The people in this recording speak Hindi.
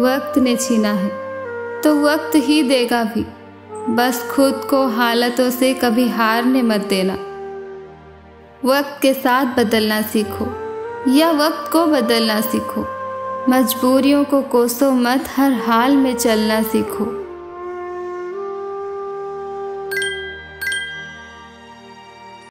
वक्त ने छीना है। तो वक्त ही देगा भी। बस खुद को हालतों से कभी हारने मत देना। वक्त के साथ बदलना सीखो, या वक्त को बदलना सीखो। मजबूरियों को कोसो मत, हर हाल में चलना सीखो।